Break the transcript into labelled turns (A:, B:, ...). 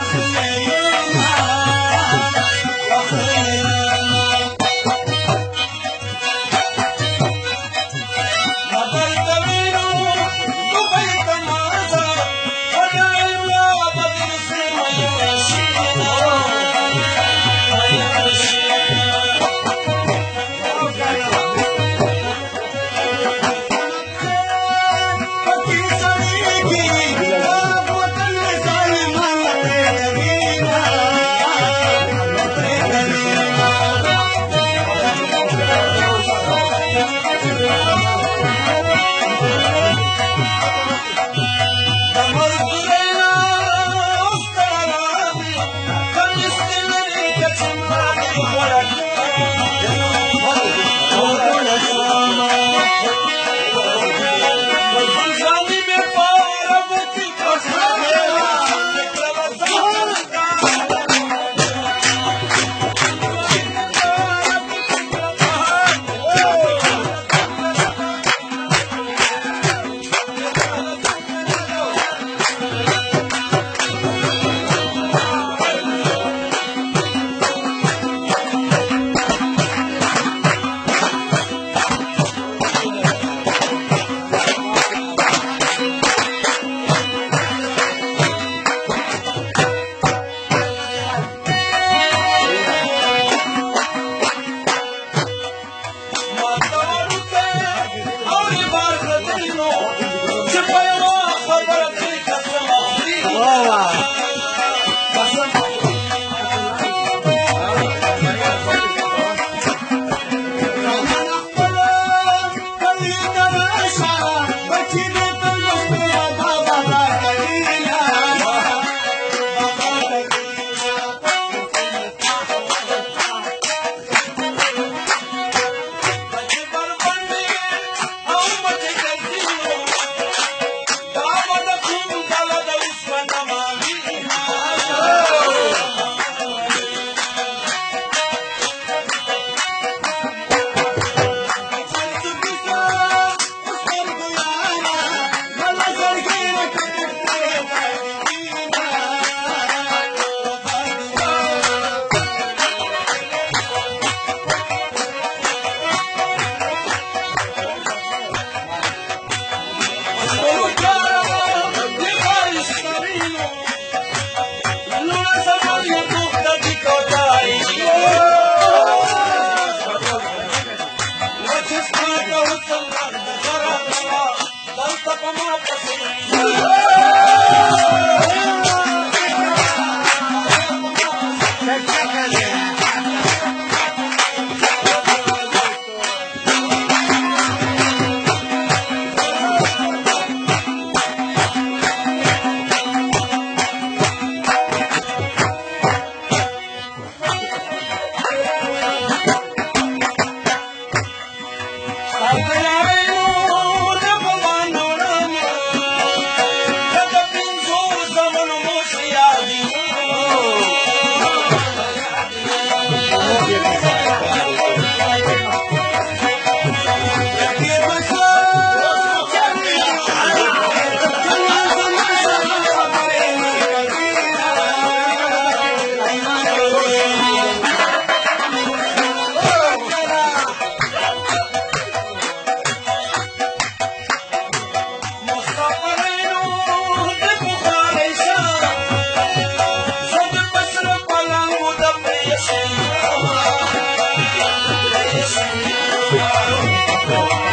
A: Yeah. Yeah. Oh.